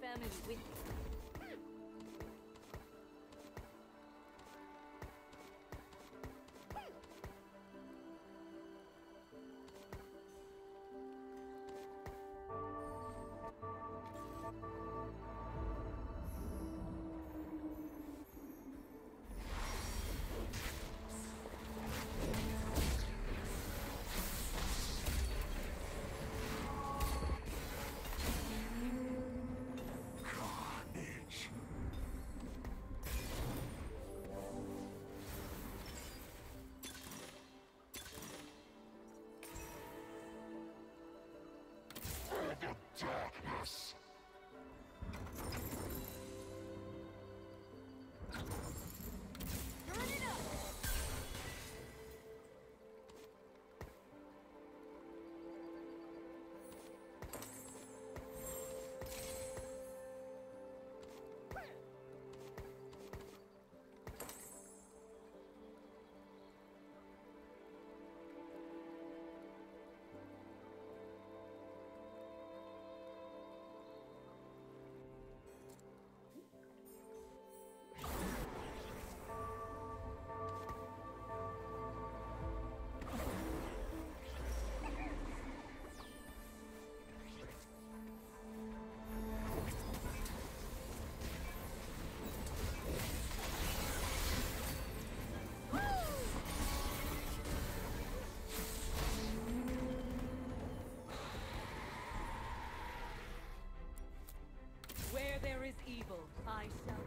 my family with me. Darkness. Evil, I shall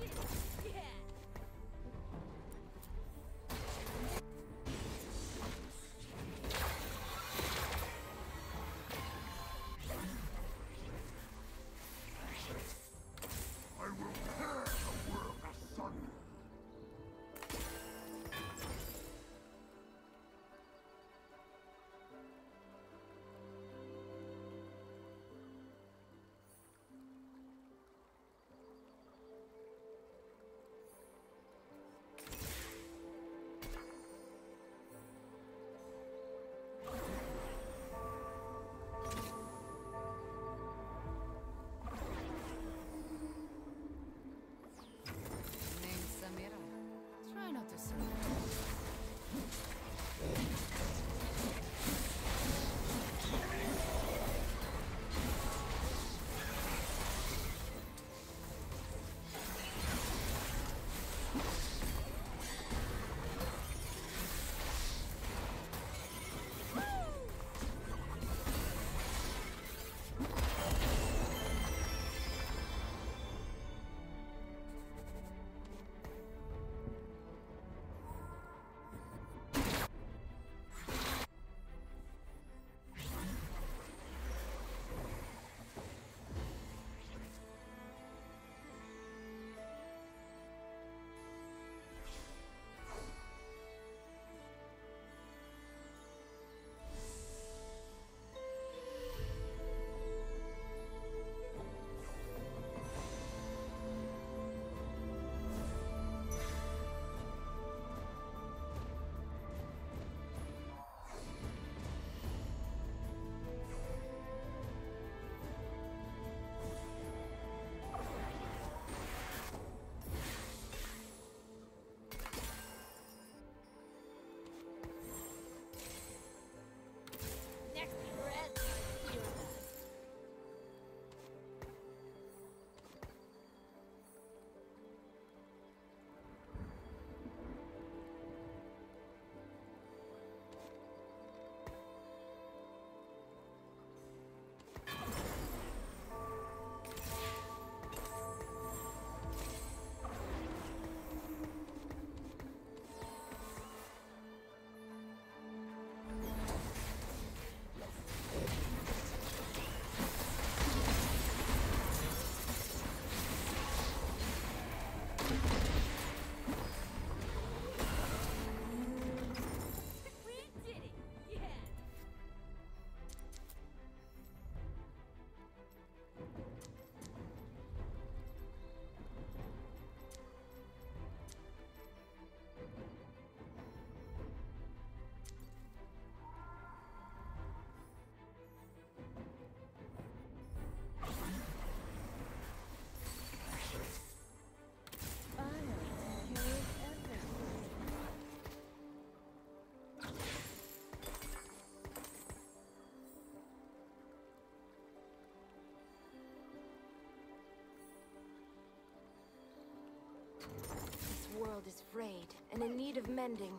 Did it. next. frayed and in need of mending.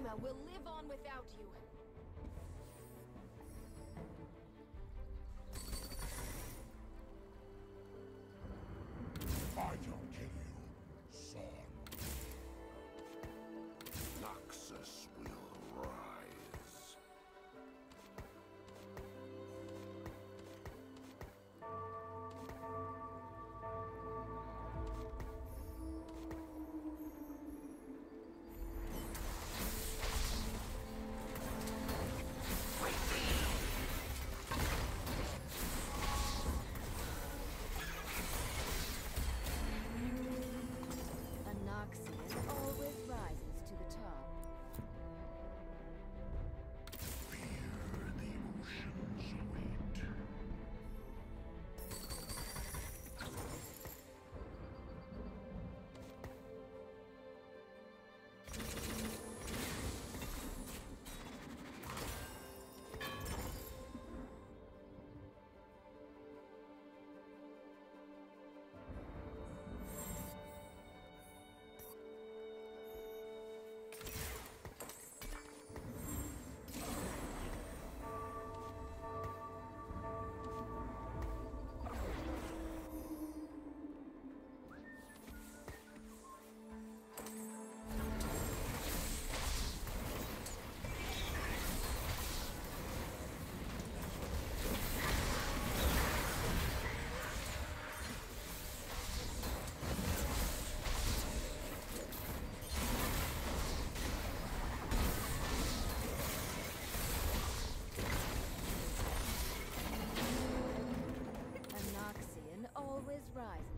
We'll live. surprise.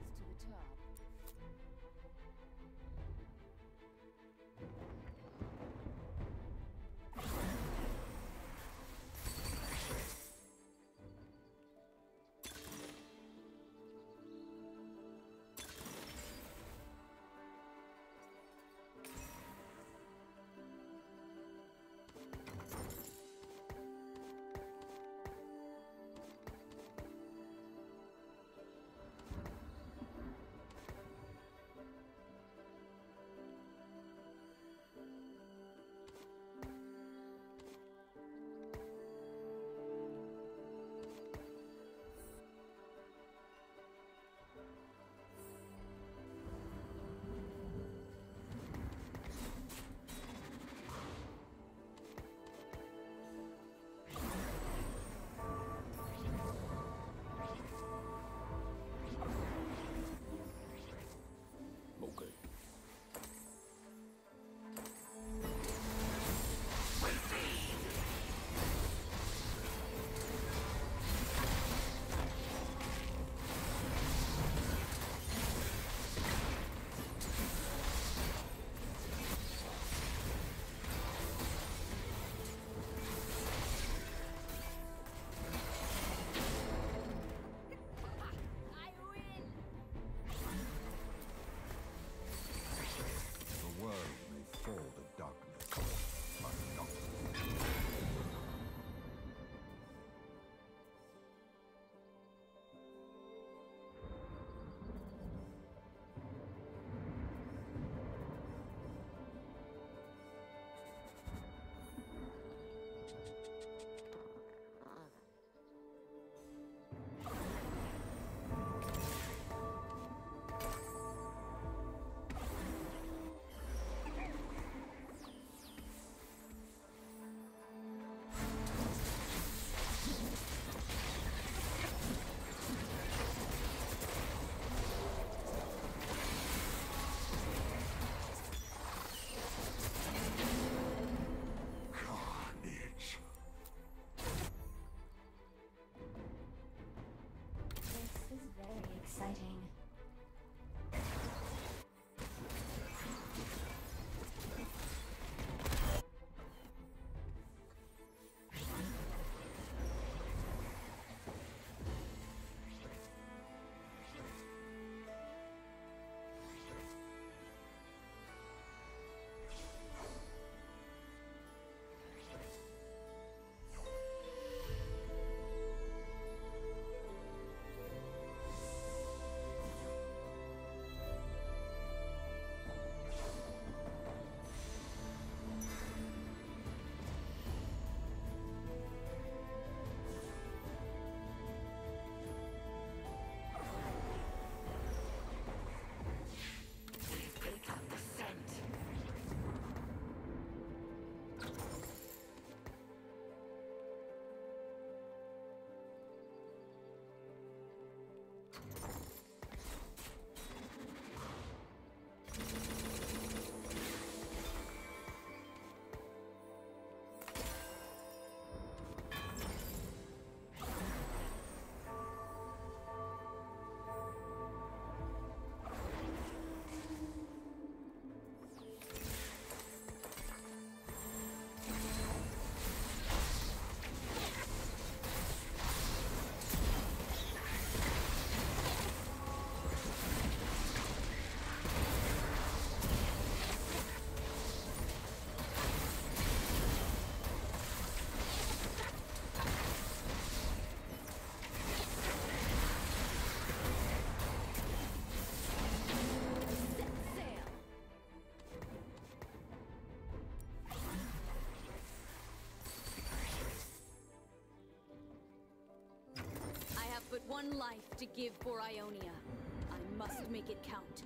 Exciting. One life to give for Ionia. I must make it count.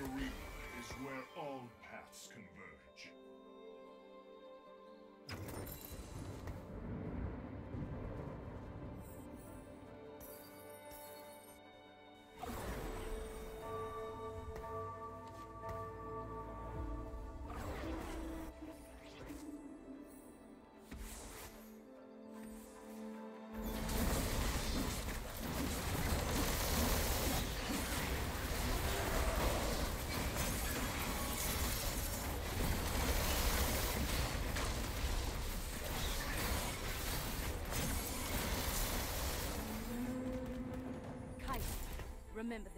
Sharifa is where all Remember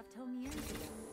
left home years ago.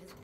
his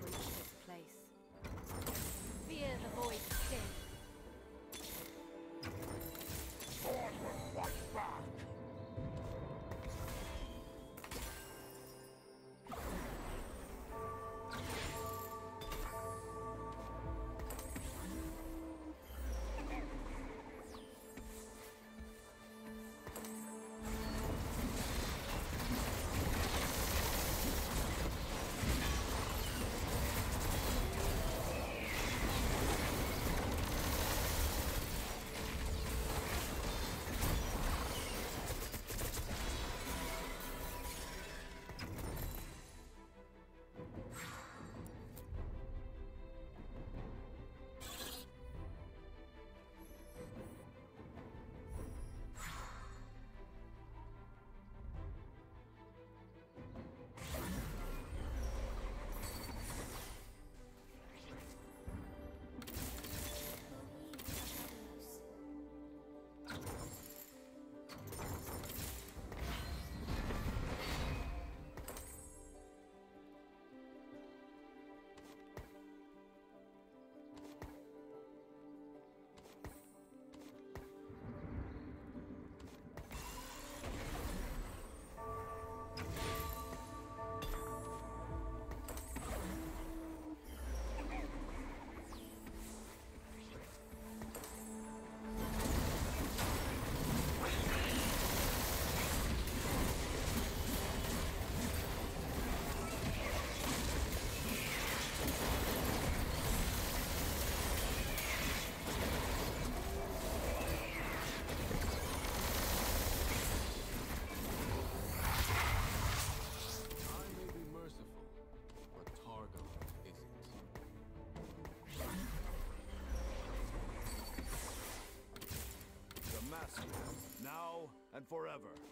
and forever.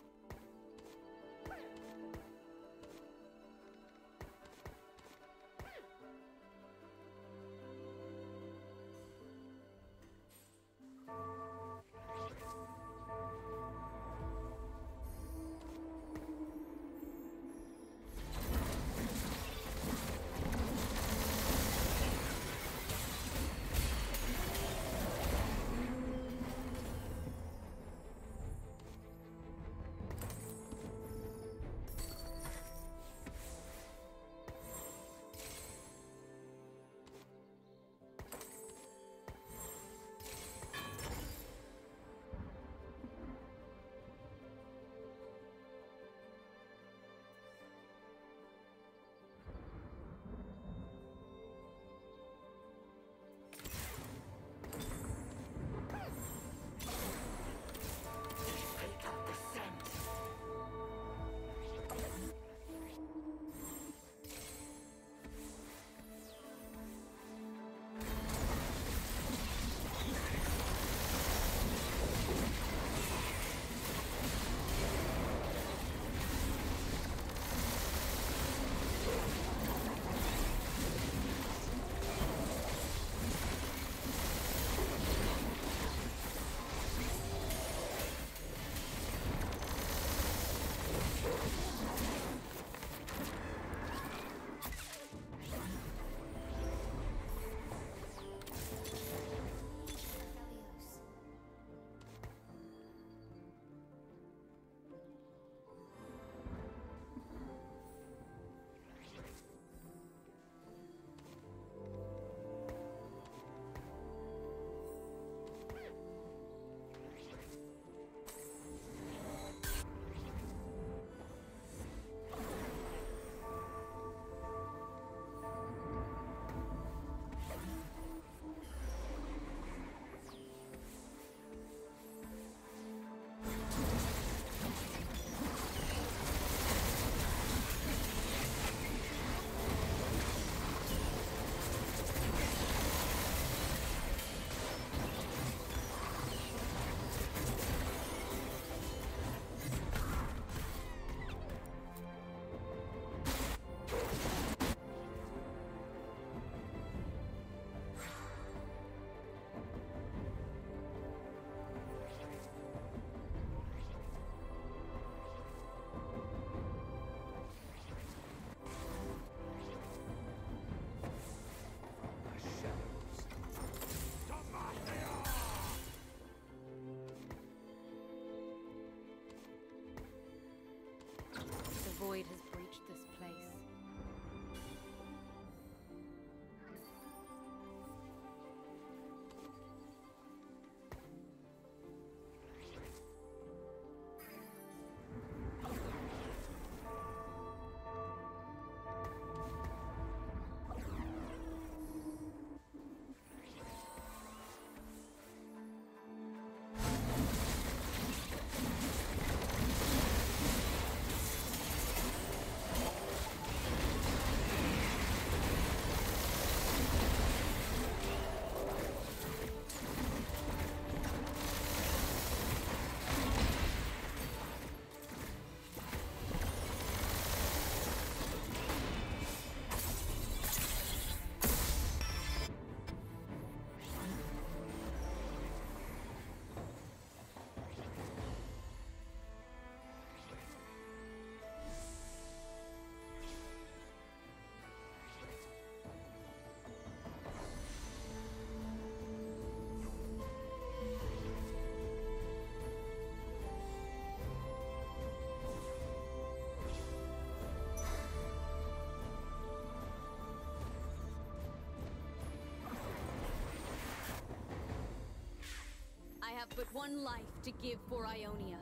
Have but one life to give for Ionia.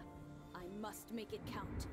I must make it count.